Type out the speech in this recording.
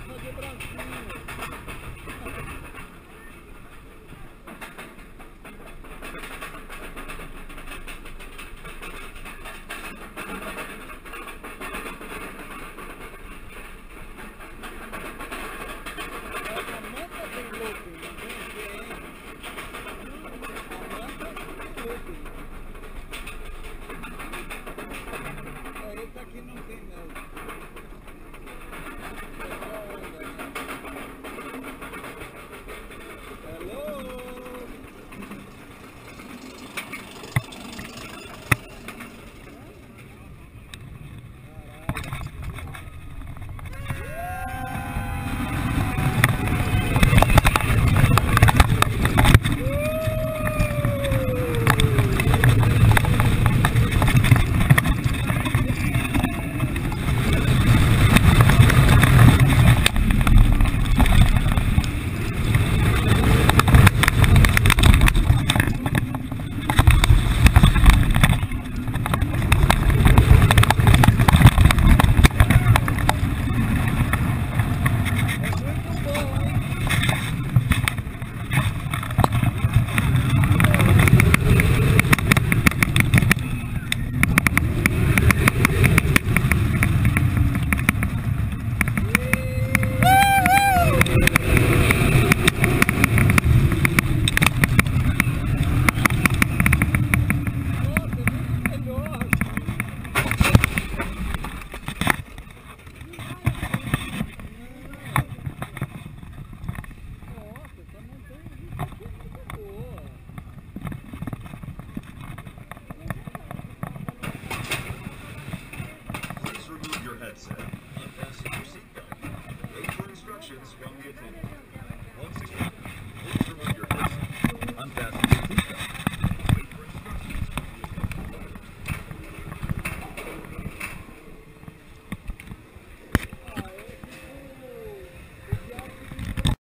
fazer branquinho. John Newton.